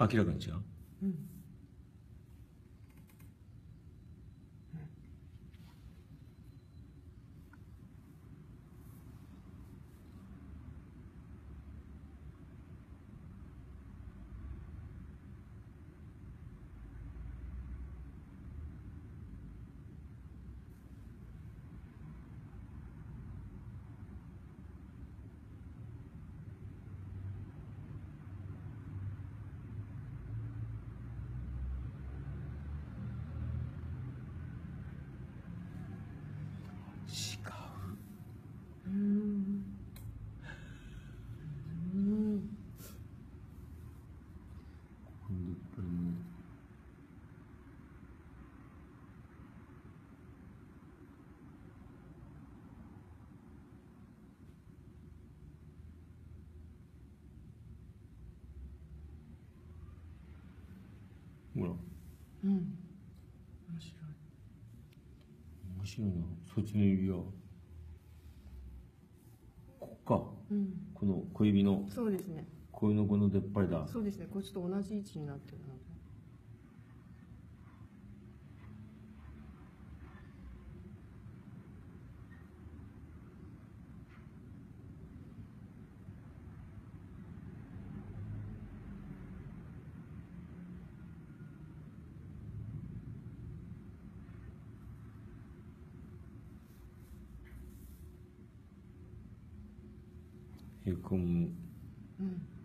明らかに違う？うん違ううんうん今度やっぱりもうほらうん面白い面白いなそっちの指はここかうんこの小指のそうですね小指のこの出っ張りだそうですねこっちと同じ位置になってるのでへこむうん。